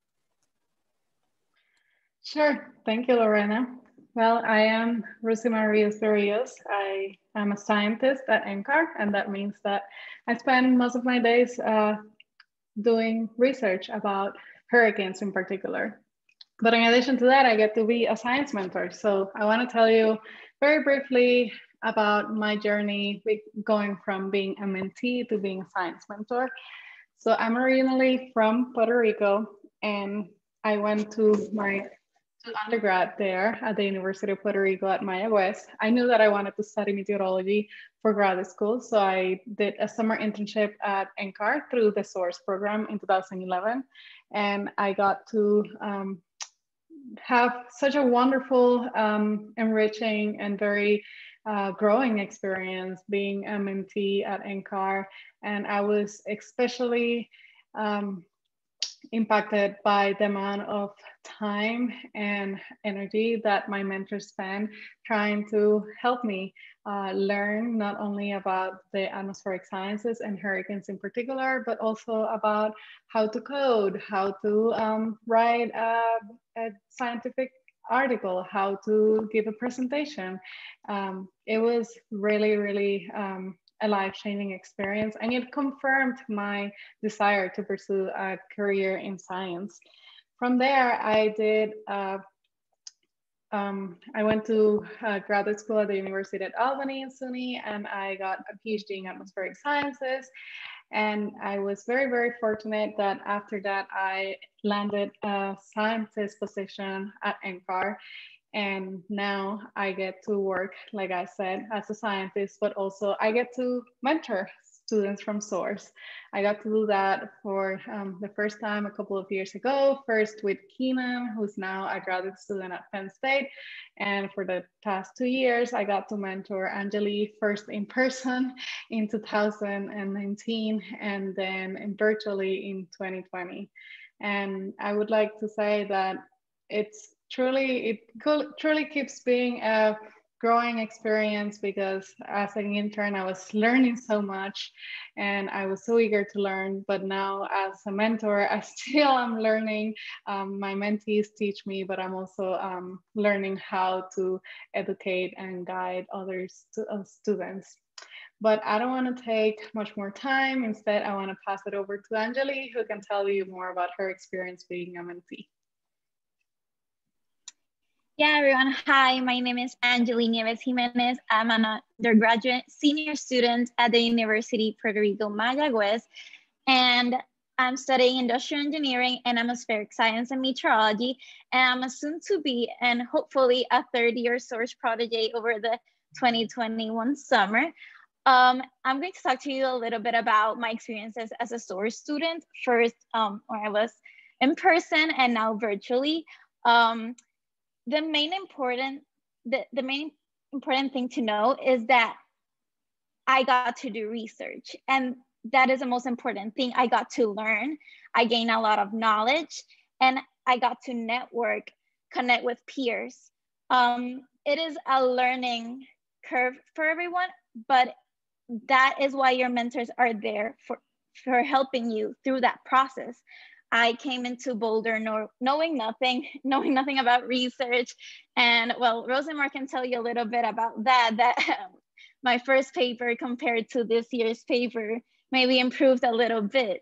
Sure, thank you, Lorena. Well, I am Rosimar Rios-Berrios. I am a scientist at NCAR, and that means that I spend most of my days uh, doing research about hurricanes in particular. But in addition to that, I get to be a science mentor. So I want to tell you very briefly about my journey going from being a mentee to being a science mentor. So I'm originally from Puerto Rico and I went to my undergrad there at the University of Puerto Rico at Mayagüez. I knew that I wanted to study meteorology for graduate school. So I did a summer internship at NCAR through the SOARS program in 2011. And I got to um, have such a wonderful, um, enriching, and very uh, growing experience being mentee at NCAR. And I was especially um, impacted by the amount of time and energy that my mentors spent trying to help me uh, learn not only about the atmospheric sciences and hurricanes in particular, but also about how to code, how to um, write a, a, scientific article, how to give a presentation. Um, it was really, really um, a life-changing experience and it confirmed my desire to pursue a career in science. From there, I did, uh, um, I went to uh, graduate school at the University at Albany in SUNY and I got a PhD in atmospheric sciences. And I was very, very fortunate that after that, I landed a scientist position at NCAR and now I get to work, like I said, as a scientist, but also I get to mentor students from SOARS. I got to do that for um, the first time a couple of years ago, first with Keenan, who's now a graduate student at Penn State. And for the past two years, I got to mentor Anjali first in person in 2019 and then virtually in 2020. And I would like to say that it's truly, it truly keeps being a growing experience because as an intern i was learning so much and i was so eager to learn. But now as a mentor i still am learning. Um, my mentees teach me but i'm also um, learning how to educate and guide other uh, students. But i don't want to take much more time. Instead i want to pass it over to anjali who can tell you more about her experience being a mentee yeah, everyone. Hi, my name is Angelina Nieves Jimenez. I'm an undergraduate senior student at the University Puerto Rico Mayagüez, and I'm studying industrial engineering and atmospheric science and meteorology. And I'm soon to be and hopefully a third year SOARS protege over the 2021 summer. Um, I'm going to talk to you a little bit about my experiences as a SOARS student. First, um, where I was in person and now virtually. Um, the main important the, the main important thing to know is that I got to do research and that is the most important thing. I got to learn, I gained a lot of knowledge, and I got to network, connect with peers. Um, it is a learning curve for everyone, but that is why your mentors are there for, for helping you through that process. I came into Boulder know, knowing nothing, knowing nothing about research. And well, Rosimar can tell you a little bit about that, that my first paper compared to this year's paper maybe improved a little bit.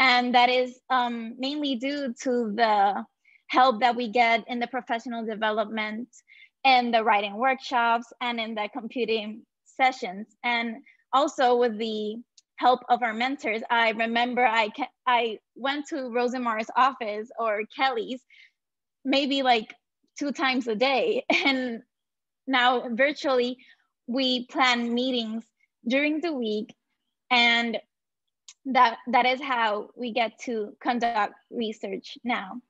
And that is um, mainly due to the help that we get in the professional development and the writing workshops and in the computing sessions. And also with the help of our mentors. I remember I I went to Rosimar's office or Kelly's maybe like two times a day. And now virtually we plan meetings during the week and that that is how we get to conduct research now.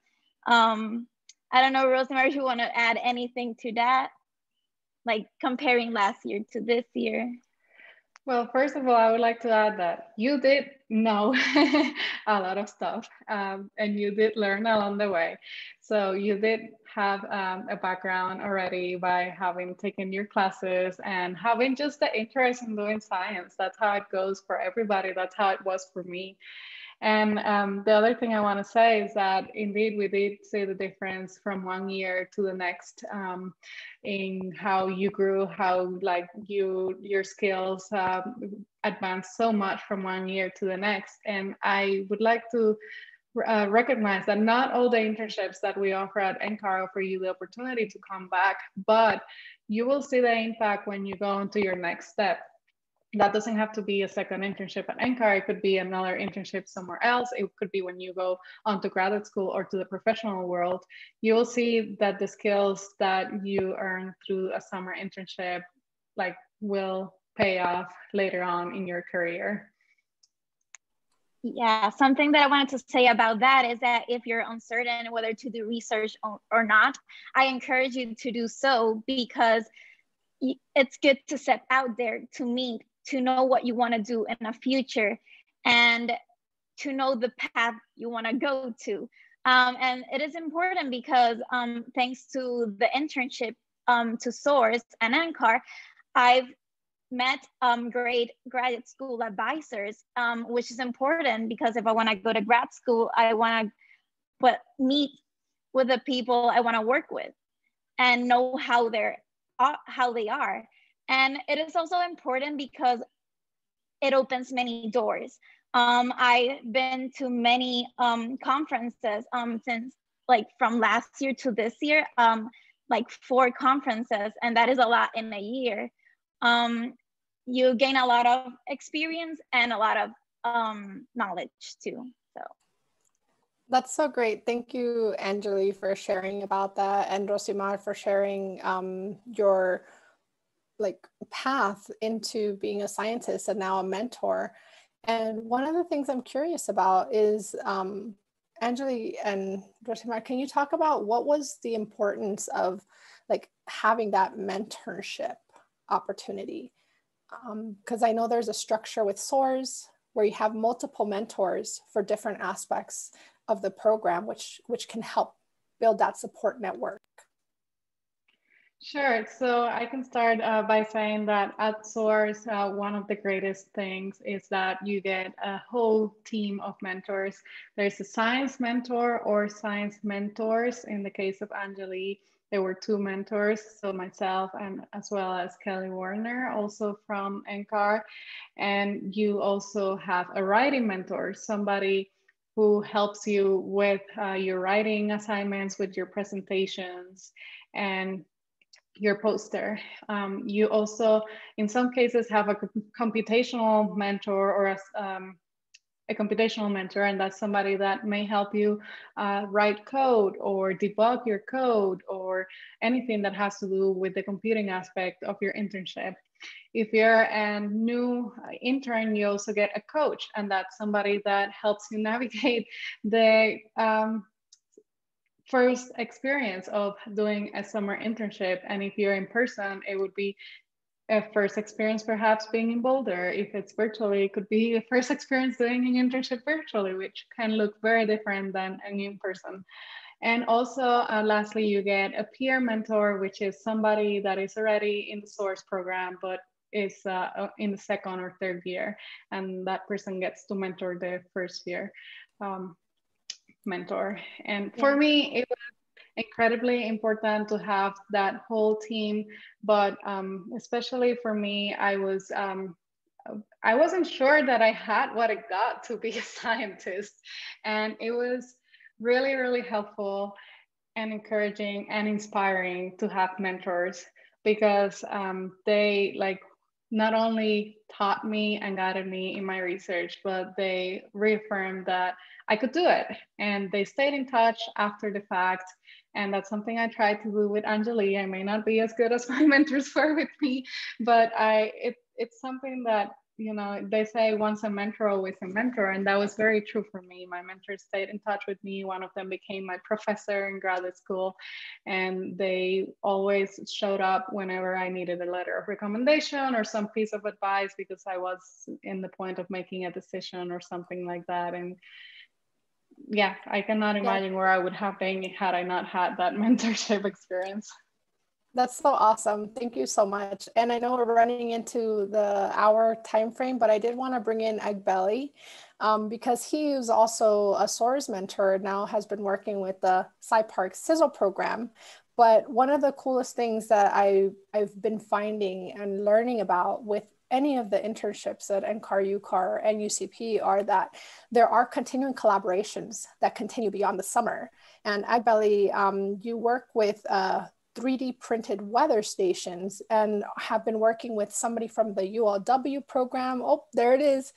Um, I don't know, Rosemary, if you want to add anything to that, like comparing last year to this year. Well, first of all, I would like to add that you did know a lot of stuff um, and you did learn along the way. So you did have um, a background already by having taken your classes and having just the interest in doing science. That's how it goes for everybody. That's how it was for me. And um, the other thing I want to say is that indeed we did see the difference from one year to the next um, in how you grew, how like you your skills um, advanced so much from one year to the next. And I would like to uh, recognize that not all the internships that we offer at NCAR offer you the opportunity to come back, but you will see the impact when you go into your next step that doesn't have to be a second internship at NCAR. It could be another internship somewhere else. It could be when you go on to graduate school or to the professional world. You will see that the skills that you earn through a summer internship like will pay off later on in your career. Yeah, something that I wanted to say about that is that if you're uncertain whether to do research or not, I encourage you to do so because it's good to step out there to meet to know what you want to do in the future and to know the path you want to go to. Um, and it is important because um, thanks to the internship um, to SOARS and NCAR, I've met um, great graduate school advisors, um, which is important because if I want to go to grad school, I want to meet with the people I want to work with and know how they're uh, how they are. And it is also important because it opens many doors. Um, I've been to many um, conferences um, since like from last year to this year, um, like four conferences, and that is a lot in a year. Um, you gain a lot of experience and a lot of um, knowledge too. So. That's so great. Thank you, Anjali, for sharing about that, and Rosimar for sharing your like path into being a scientist and now a mentor And one of the things I'm curious about is, um, Angeli and Rosimar, can you talk about what was the importance of like having that mentorship opportunity? Because um, I know there's a structure with SOARS where you have multiple mentors for different aspects of the program, which, which can help build that support network. Sure. So I can start uh, by saying that at SOARS, uh, one of the greatest things is that you get a whole team of mentors. There's a science mentor or science mentors. In the case of Angeli, there were two mentors, so myself and as well as Kelly Warner, also from NCAR. And you also have a writing mentor, somebody who helps you with uh, your writing assignments, with your presentations, and your poster. Um, you also, in some cases, have a computational mentor or a, um, a computational mentor, and that's somebody that may help you uh, write code or debug your code or anything that has to do with the computing aspect of your internship. If you're a new intern, you also get a coach, and that's somebody that helps you navigate the um, first experience of doing a summer internship. And if you're in person, it would be a first experience perhaps being in Boulder. If it's virtually, it could be a first experience doing an internship virtually, which can look very different than an in person. And also, uh, lastly, you get a peer mentor, which is somebody that is already in the SOARS program, but is uh, uh, in the second or third year. And that person gets to mentor the first year. Um, mentor. And for yeah. me, it was incredibly important to have that whole team. But um, especially for me, I was um, I wasn't sure that I had what it got to be a scientist, and it was really really helpful and encouraging and inspiring to have mentors because um, they like not only taught me and guided me in my research, but they reaffirmed that I could do it. And they stayed in touch after the fact. And that's something I tried to do with Anjali. I may not be as good as my mentors were with me, but I it, it's something that you know they say once a mentor always a mentor and that was very true for me my mentors stayed in touch with me one of them became my professor in graduate school and they always showed up whenever i needed a letter of recommendation or some piece of advice because i was in the point of making a decision or something like that and yeah, I cannot imagine yeah. where I would have been had I not had that mentorship experience. That's so awesome. Thank you so much. And I know we're running into the hour time frame, but I did want to bring in Agbeli um, because he is also a SOARS mentor now has been working with the SIParCS CISL program. But one of the coolest things that I, I've been finding and learning about with any of the internships at NCAR, UCAR, and UCP are that there are continuing collaborations that continue beyond the summer. And Agbeli, um, you work with uh, 3D printed weather stations and have been working with somebody from the ULW program. Oh, there it is.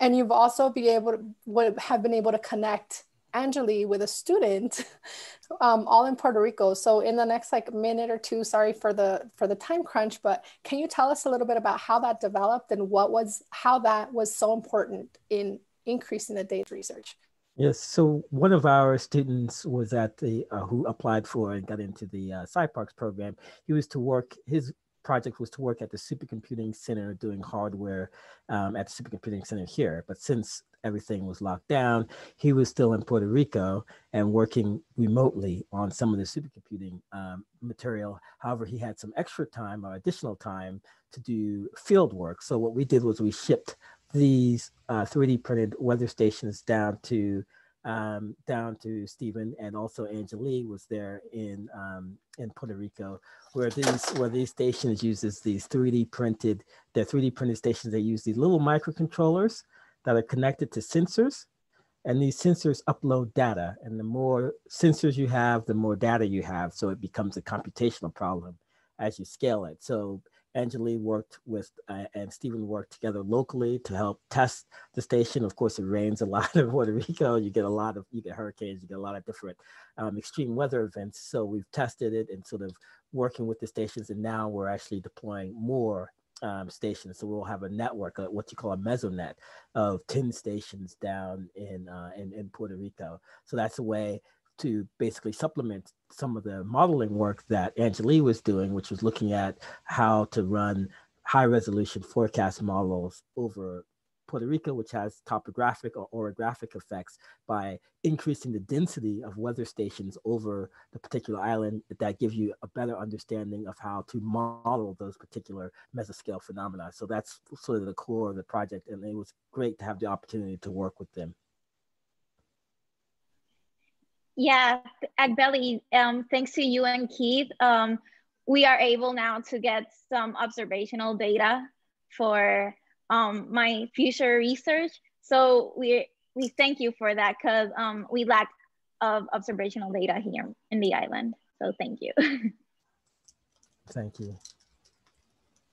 And you've also be able to would have been able to connect Angeli with a student um, all in Puerto Rico. So in the next like minute or two, sorry for the for the time crunch, but can you tell us a little bit about how that developed and what was how that was so important in increasing the day's research? Yes, so one of our students was at the uh, who applied for and got into the uh, SIParCS program. He was to work his project was to work at the supercomputing center doing hardware um, at the supercomputing center here. But since everything was locked down, he was still in Puerto Rico and working remotely on some of the supercomputing um, material. However, he had some extra time or additional time to do field work. So what we did was we shipped these uh, 3D printed weather stations down to um, down to Stephen and also Angeli was there in um, in Puerto Rico, where these where these stations uses these 3D printed they're 3D printed stations. They use these little microcontrollers that are connected to sensors, and these sensors upload data. And the more sensors you have, the more data you have. So it becomes a computational problem as you scale it. So Angeli worked with uh, and Stephen worked together locally to help test the station. Of course, it rains a lot in Puerto Rico. You get a lot of you get hurricanes. You get a lot of different um, extreme weather events. So we've tested it and sort of working with the stations, and now we're actually deploying more um, stations. So we'll have a network, uh, what you call a mesonet, of 10 stations down in, uh, in, in Puerto Rico. So that's a way to basically supplement some of the modeling work that Angeli was doing, which was looking at how to run high resolution forecast models over Puerto Rico, which has topographic or orographic effects by increasing the density of weather stations over the particular island that give you a better understanding of how to model those particular mesoscale phenomena. So that's sort of the core of the project. And it was great to have the opportunity to work with them. Yeah, Agbeli, um, thanks to you and Keith, um, we are able now to get some observational data for um, my future research. So we we thank you for that because um, we lack of observational data here in the island. So thank you. thank you.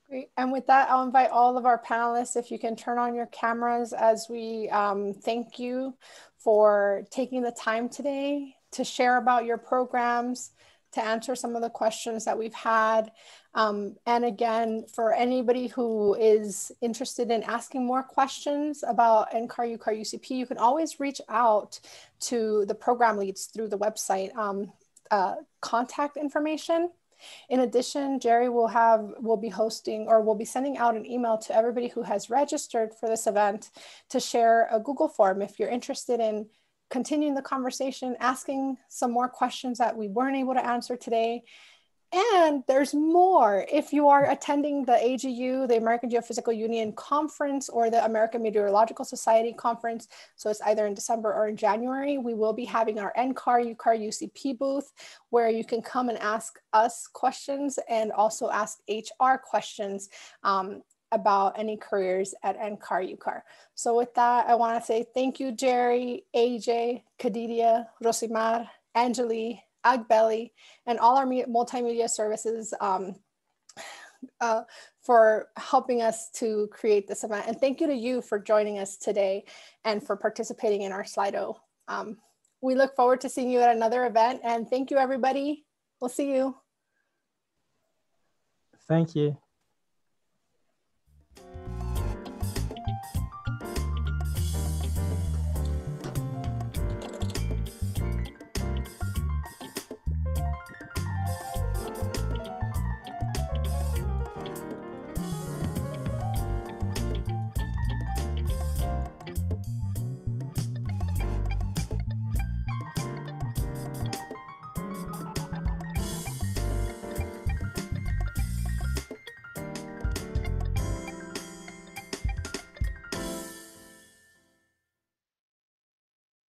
Great. And with that, I'll invite all of our panelists, if you can turn on your cameras as we um, thank you for taking the time today to share about your programs, to answer some of the questions that we've had. Um, and again, for anybody who is interested in asking more questions about NCAR, UCAR, UCP, you can always reach out to the program leads through the website um, uh, contact information. In addition, Jerry will have will be hosting or will be sending out an email to everybody who has registered for this event to share a Google form if you're interested in continuing the conversation, asking some more questions that we weren't able to answer today. And there's more. If you are attending the AGU, the American Geophysical Union conference, or the American Meteorological Society conference, so it's either in December or in January, we will be having our NCAR, UCAR, UCP booth where you can come and ask us questions and also ask HR questions. Um, about any careers at NCAR UCAR. So with that, I want to say thank you, Jerry, AJ, Kadidia, Rosimar, Angeli, Agbeli, and all our multimedia services um, uh, for helping us to create this event. And thank you to you for joining us today and for participating in our Slido. Um, we look forward to seeing you at another event and thank you everybody. We'll see you. Thank you.